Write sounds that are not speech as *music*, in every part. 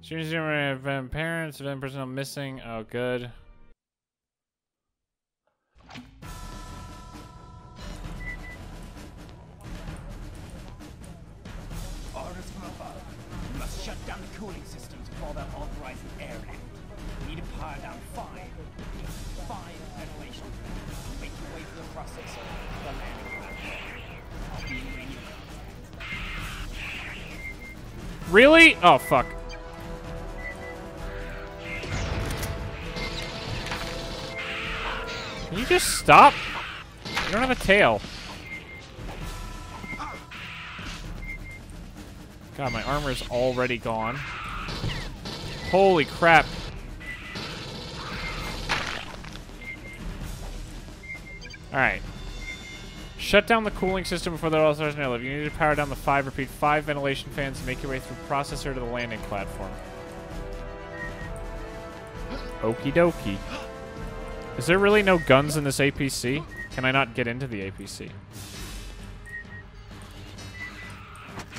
Students have parents, event personnel missing. Oh, good. Orders from above. We must shut down the cooling systems before they'll authorize an air act. We need to power down five. Five ventilation. Make your way through the processor the landing platform. I'll be in radio Really? Oh, fuck. Can you just stop? You don't have a tail. God, my armor's already gone. Holy crap. Alright. Shut down the cooling system before the authorized airlift. You need to power down the five, repeat, five ventilation fans to make your way through processor to the landing platform. Okie dokie. Is there really no guns in this APC? Can I not get into the APC?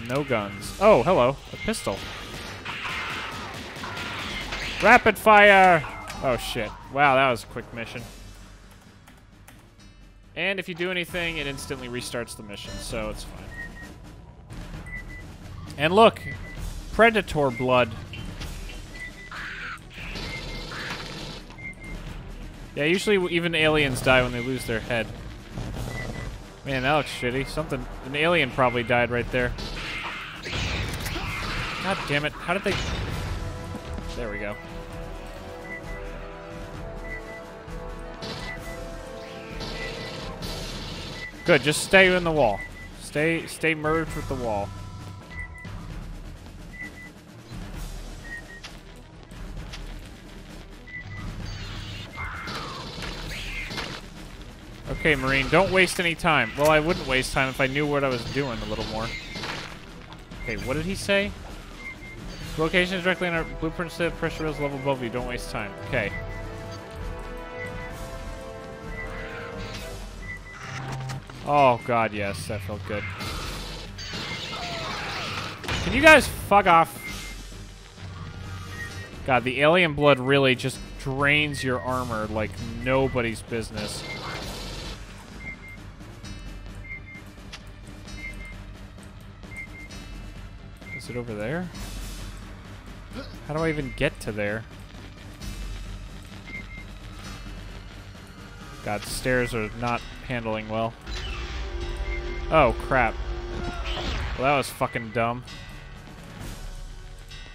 No guns. Oh, hello. A pistol. Rapid fire! Oh, shit. Wow, that was a quick mission. And if you do anything, it instantly restarts the mission, so it's fine. And look! Predator blood. Yeah, usually even aliens die when they lose their head. Man, that looks shitty. Something... An alien probably died right there. God damn it. How did they... There we go. Good, just stay in the wall. Stay stay merged with the wall. Okay, Marine, don't waste any time. Well, I wouldn't waste time if I knew what I was doing a little more. Okay, what did he say? Location is directly on our blueprint set pressure rails level above you. Don't waste time. Okay. Oh, God, yes. That felt good. Can you guys fuck off? God, the alien blood really just drains your armor like nobody's business. It over there? How do I even get to there? God, stairs are not handling well. Oh, crap. Well, that was fucking dumb.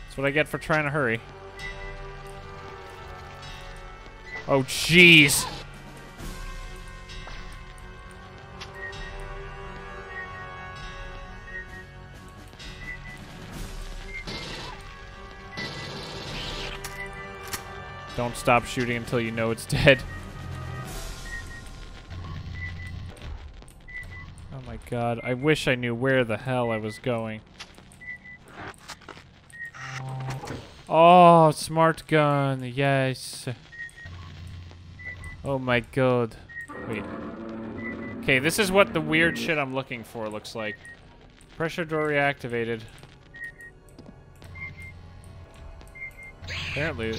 That's what I get for trying to hurry. Oh, jeez! Don't stop shooting until you know it's *laughs* dead. Oh my god, I wish I knew where the hell I was going. Oh, smart gun, yes. Oh my god. Wait. Okay, this is what the weird shit I'm looking for looks like. Pressure door reactivated. Apparently.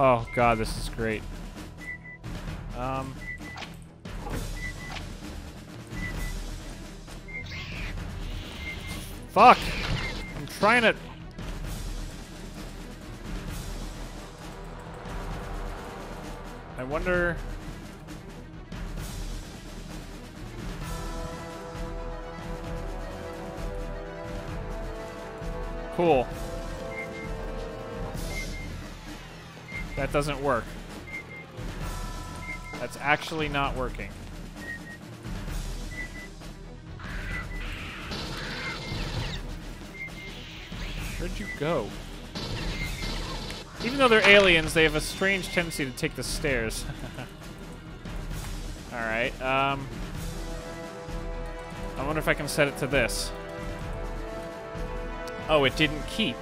Oh god, this is great. Um. Fuck! I'm trying to... I wonder... Cool. That doesn't work. That's actually not working. Where'd you go? Even though they're aliens, they have a strange tendency to take the stairs. *laughs* Alright, um... I wonder if I can set it to this. Oh, it didn't keep.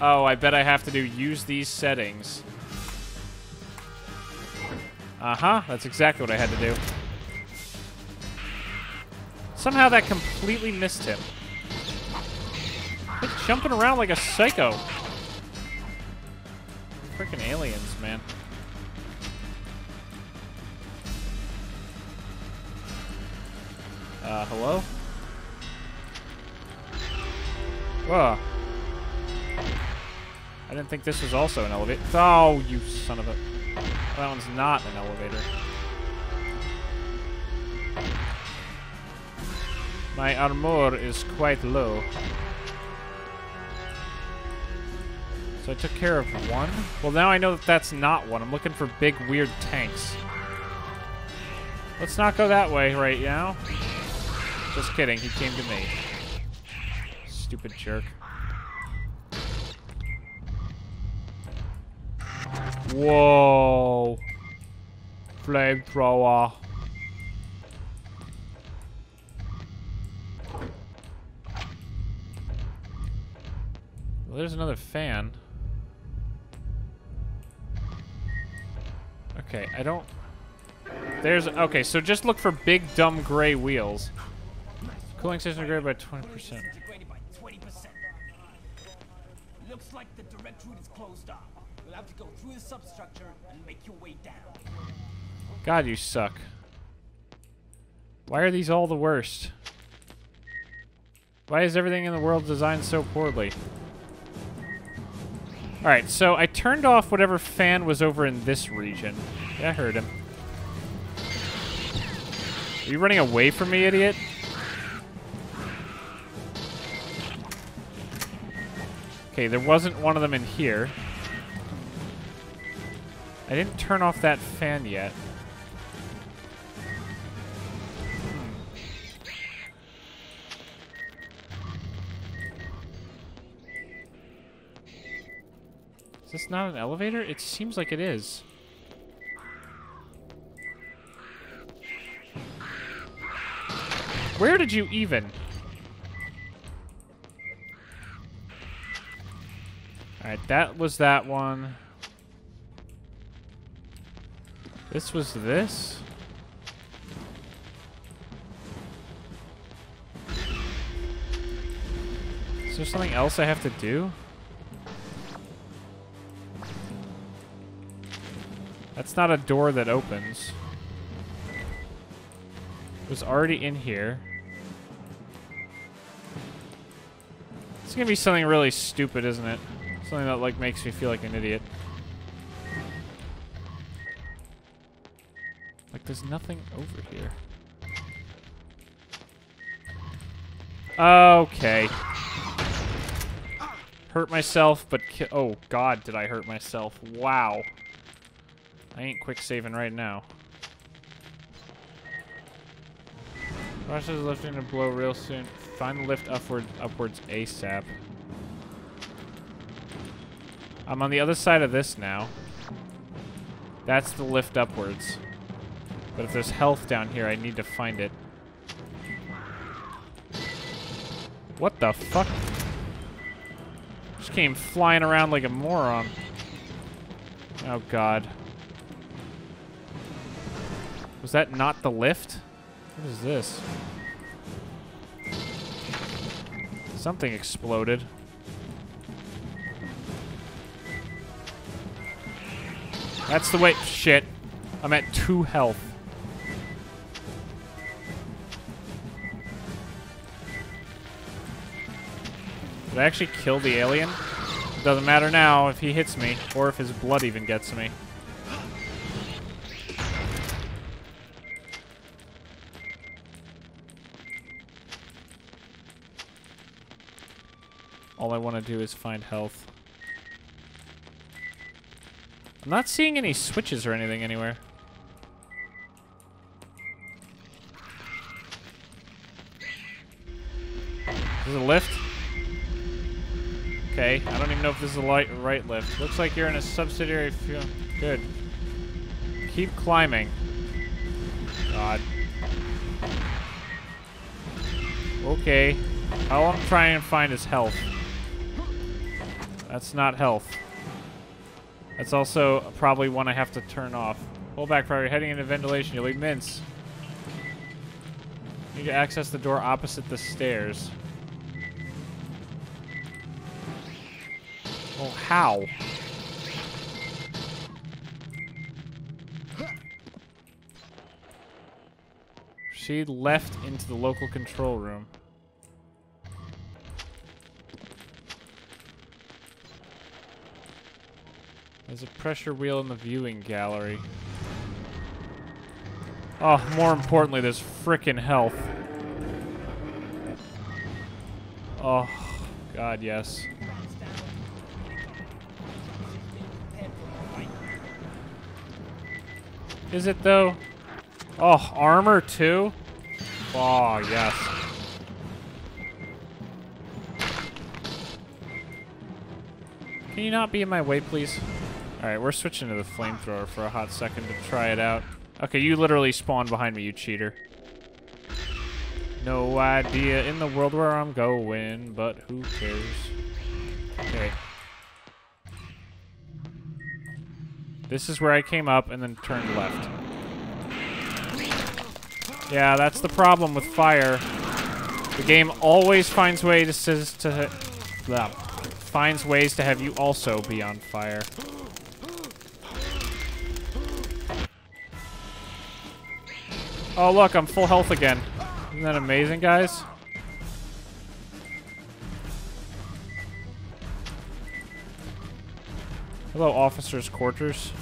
Oh, I bet I have to do use these settings. Uh-huh, that's exactly what I had to do. Somehow that completely missed him. Jumping around like a psycho. Freaking aliens, man. Uh, hello? Whoa. I didn't think this was also an elevator. Oh, you son of a... That one's not an elevator. My armor is quite low. So I took care of one. Well, now I know that that's not one. I'm looking for big, weird tanks. Let's not go that way right now. Just kidding. He came to me. Stupid jerk. Whoa. Flamethrower. Well, there's another fan. Okay, I don't... There's... Okay, so just look for big, dumb gray wheels. Cooling system degraded by 20%. Degraded by 20%. Looks like the direct route is closed off. You'll have to go through the substructure and make your way down. God, you suck. Why are these all the worst? Why is everything in the world designed so poorly? Alright, so I turned off whatever fan was over in this region. Yeah, I heard him. Are you running away from me, idiot? Okay, there wasn't one of them in here. I didn't turn off that fan yet. Hmm. Is this not an elevator? It seems like it is. Where did you even? Alright, that was that one. This was this? Is there something else I have to do? That's not a door that opens. It was already in here. It's gonna be something really stupid, isn't it? Something that like makes me feel like an idiot. There's nothing over here. Okay. Hurt myself, but oh god, did I hurt myself? Wow. I ain't quick saving right now. Rush is lifting to blow real soon. Find the lift upward, upwards ASAP. I'm on the other side of this now. That's the lift upwards. But if there's health down here, I need to find it. What the fuck? Just came flying around like a moron. Oh god. Was that not the lift? What is this? Something exploded. That's the way- shit. I'm at two health. Did I actually kill the alien? Doesn't matter now if he hits me, or if his blood even gets me. All I want to do is find health. I'm not seeing any switches or anything anywhere. Is it a lift? Okay, I don't even know if this is a light right lift. Looks like you're in a subsidiary field. Good. Keep climbing. God. Okay. All I'm trying to find is health. That's not health. That's also probably one I have to turn off. Pull back, you're heading into ventilation. You'll leave mints. Need to access the door opposite the stairs. How? She left into the local control room. There's a pressure wheel in the viewing gallery. Oh, more importantly, there's frickin' health. Oh, God, yes. Is it, though? Oh, armor, too? Oh, yes. Can you not be in my way, please? Alright, we're switching to the flamethrower for a hot second to try it out. Okay, you literally spawned behind me, you cheater. No idea in the world where I'm going, but who cares? Okay. This is where I came up and then turned left. Yeah, that's the problem with fire. The game always finds ways to to blah, finds ways to have you also be on fire. Oh look, I'm full health again. Isn't that amazing, guys? Hello, officers' quarters.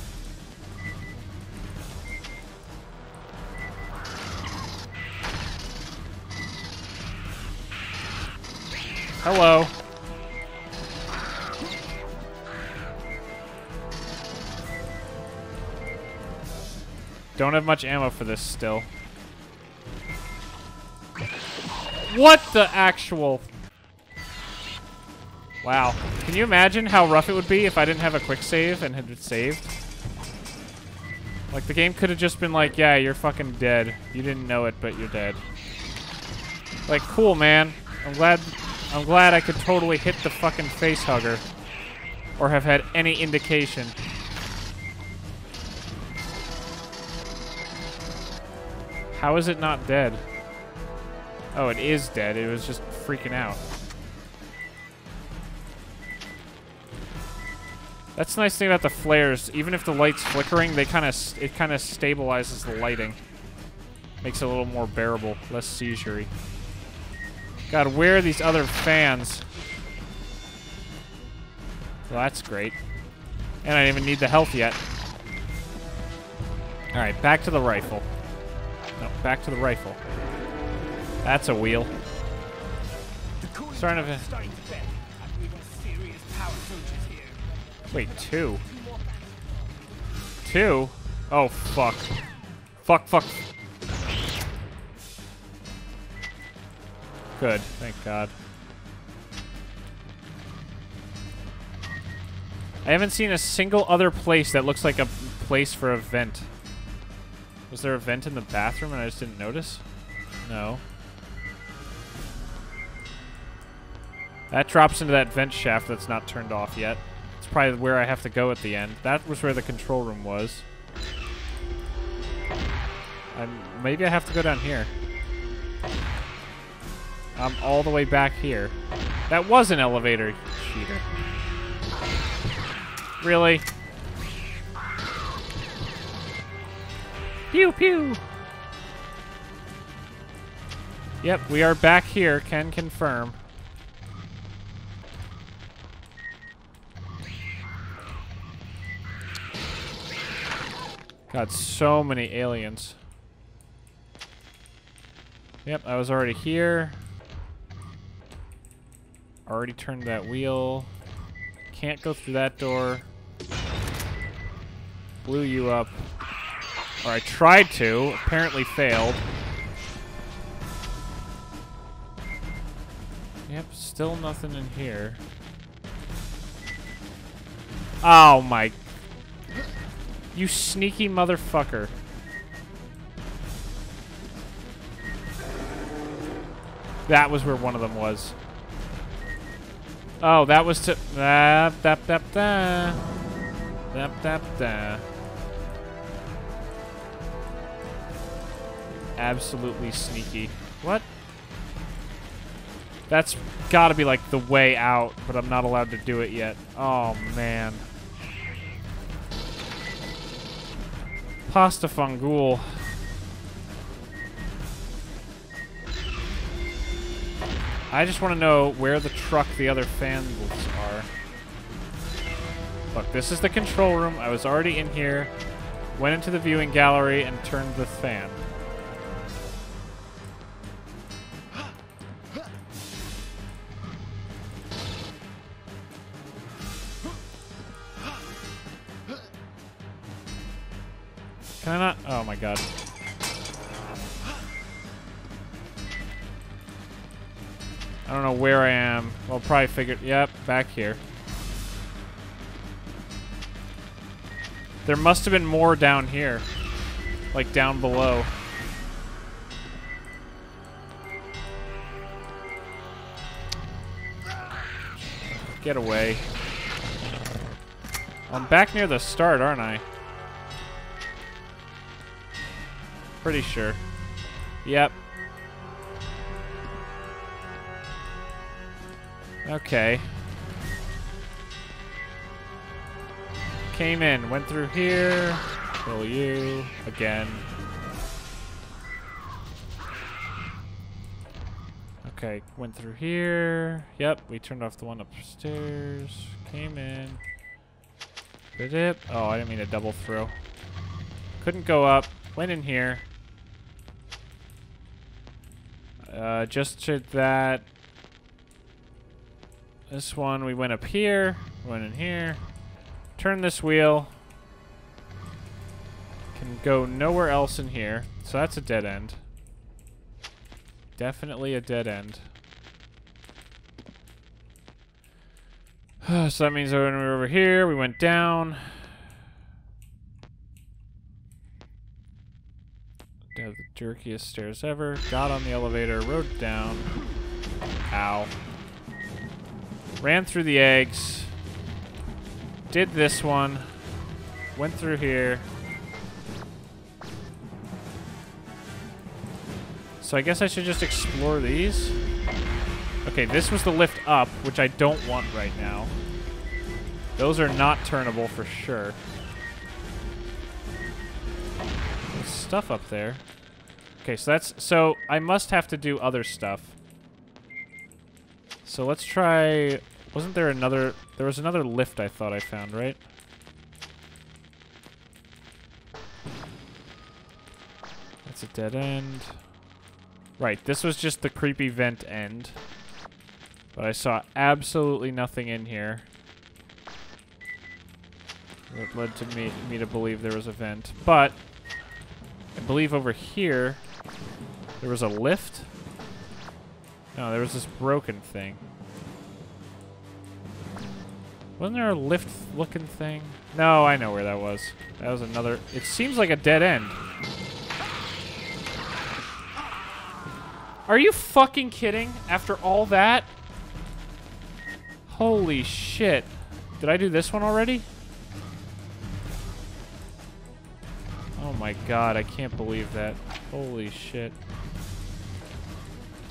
Hello. Don't have much ammo for this still. What the actual... Wow. Can you imagine how rough it would be if I didn't have a quick save and had saved? Like, the game could have just been like, yeah, you're fucking dead. You didn't know it, but you're dead. Like, cool, man. I'm glad I'm glad I could totally hit the fucking face hugger. Or have had any indication. How is it not dead? Oh, it is dead. It was just freaking out. That's the nice thing about the flares. Even if the light's flickering, they kind of it kind of stabilizes the lighting. Makes it a little more bearable, less seizure-y. God, where are these other fans? Well, that's great. And I didn't even need the health yet. Alright, back to the rifle. No, back to the rifle. That's a wheel. Starting to... Wait, two? Two? Oh, fuck. Fuck, fuck. Good, thank God. I haven't seen a single other place that looks like a place for a vent. Was there a vent in the bathroom and I just didn't notice? No. That drops into that vent shaft that's not turned off yet. It's probably where I have to go at the end. That was where the control room was. I'm, maybe I have to go down here. I'm all the way back here. That was an elevator, cheater. Really? Pew pew! Yep, we are back here, can confirm. God, so many aliens. Yep, I was already here. Already turned that wheel. Can't go through that door. Blew you up. Or I tried to. Apparently failed. Yep, still nothing in here. Oh my... You sneaky motherfucker. That was where one of them was. Oh, that was to... Da, da, da, da. Da, da, da. Absolutely sneaky. What? That's gotta be like the way out, but I'm not allowed to do it yet. Oh, man. Pasta Fungool. I just want to know where the truck the other fans are. Look, this is the control room. I was already in here. Went into the viewing gallery and turned the fan. Can I not? Oh my god. I don't know where I am. Well, probably figured. Yep, back here. There must have been more down here. Like down below. Get away. I'm back near the start, aren't I? Pretty sure. Yep. Okay. Came in, went through here. Kill you. Again. Okay, went through here. Yep, we turned off the one upstairs. Came in. Did it? Oh, I didn't mean to double throw. Couldn't go up. Went in here. Uh, just to that. This one, we went up here. Went in here. Turn this wheel. Can go nowhere else in here. So that's a dead end. Definitely a dead end. *sighs* so that means when we were over here, we went down. Have the jerkiest stairs ever. Got on the elevator, rode down. Ow. Ran through the eggs. Did this one. Went through here. So I guess I should just explore these. Okay, this was the lift up, which I don't want right now. Those are not turnable for sure. There's stuff up there. Okay, so that's... So, I must have to do other stuff. So let's try... Wasn't there another... There was another lift I thought I found, right? That's a dead end. Right, this was just the creepy vent end. But I saw absolutely nothing in here. That led to me, me to believe there was a vent. But, I believe over here, there was a lift? No, there was this broken thing. Wasn't there a lift-looking thing? No, I know where that was. That was another... It seems like a dead end. Are you fucking kidding? After all that? Holy shit. Did I do this one already? Oh my god, I can't believe that. Holy shit.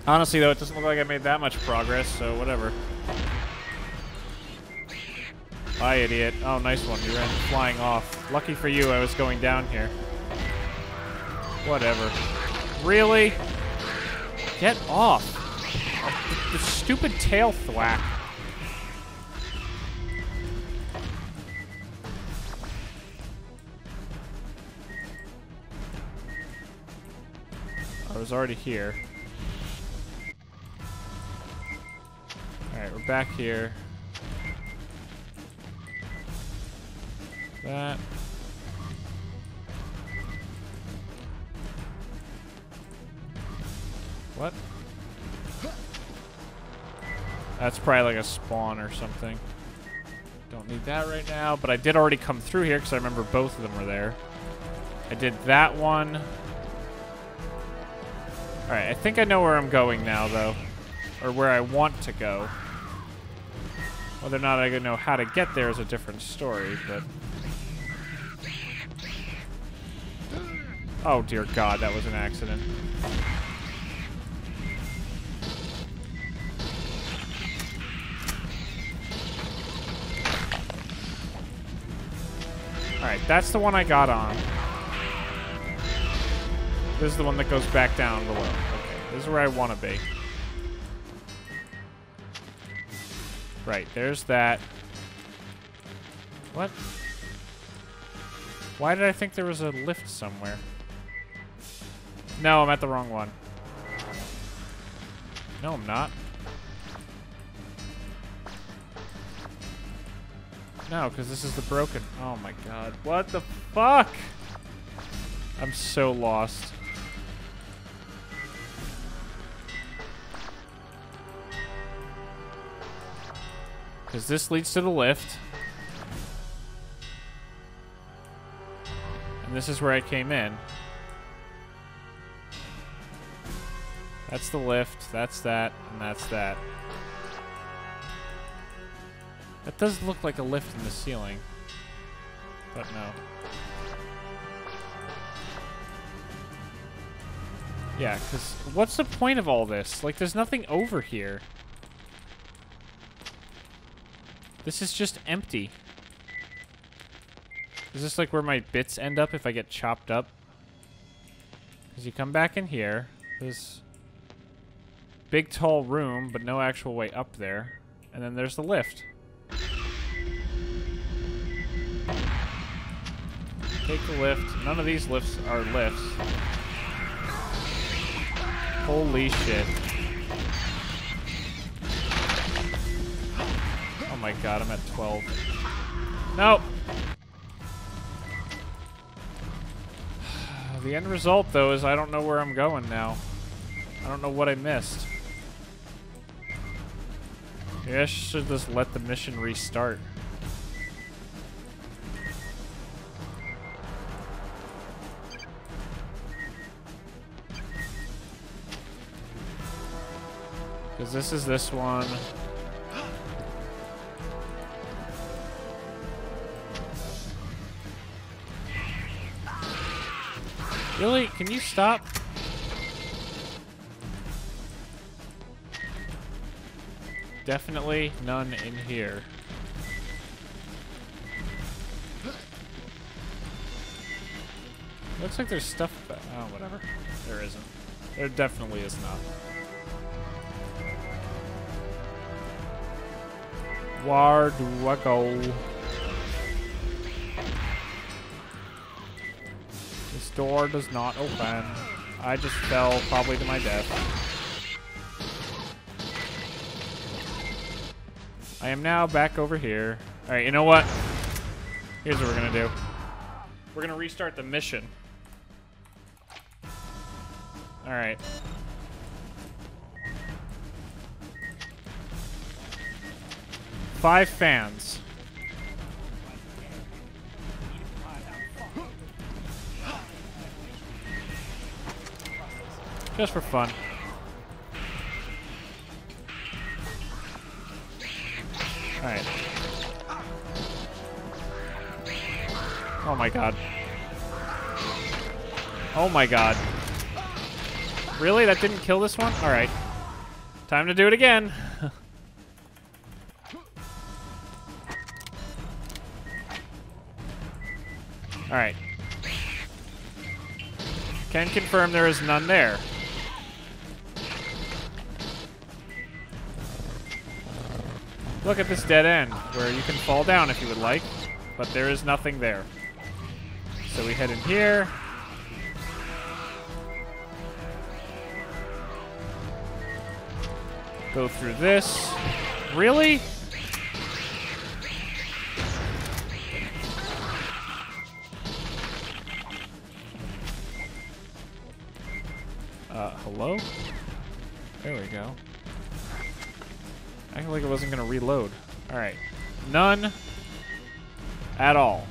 Honestly, though, it doesn't look like I made that much progress, so whatever. Bye, idiot. Oh, nice one. You ran flying off. Lucky for you, I was going down here. Whatever. Really? Get off. Oh, the, the stupid tail thwack. I was already here. Back here. That. What? That's probably like a spawn or something. Don't need that right now, but I did already come through here because I remember both of them were there. I did that one. Alright, I think I know where I'm going now, though. Or where I want to go. Whether or not I know how to get there is a different story, but... Oh dear god, that was an accident. Alright, that's the one I got on. This is the one that goes back down below. Okay, this is where I want to be. Right, there's that. What? Why did I think there was a lift somewhere? No, I'm at the wrong one. No, I'm not. No, because this is the broken... Oh my god. What the fuck? I'm so lost. Because this leads to the lift. And this is where I came in. That's the lift, that's that, and that's that. That does look like a lift in the ceiling. But no. Yeah, because what's the point of all this? Like, there's nothing over here. This is just empty. Is this like where my bits end up if I get chopped up? Because you come back in here. this big tall room, but no actual way up there. And then there's the lift. Take the lift. None of these lifts are lifts. Holy shit. My god, I'm at 12. Nope. *sighs* The end result, though, is I don't know where I'm going now. I don't know what I missed. Maybe I should just let the mission restart. Because this is this one. Really? Can you stop? Definitely none in here. Looks like there's stuff. Oh, whatever. There isn't. There definitely is not. Where do go? This door does not open. I just fell probably to my death. I am now back over here. Alright, you know what? Here's what we're gonna do. We're gonna restart the mission. Alright. Five fans. Just for fun. Alright. Oh my god. Oh my god. Really? That didn't kill this one? Alright. Time to do it again. *laughs* Alright. Can confirm there is none there. Look at this dead end, where you can fall down if you would like, but there is nothing there. So we head in here. Go through this. Really? Uh, hello? There we go. Like it wasn't going to reload. Alright. None. At all.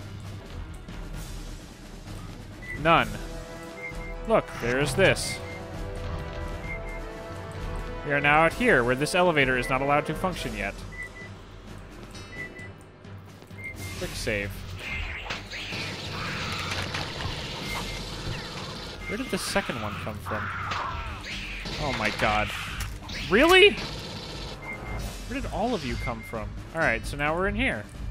None. Look, there's this. We are now out here, where this elevator is not allowed to function yet. Quick save. Where did the second one come from? Oh my god. Really? Where did all of you come from? Alright, so now we're in here.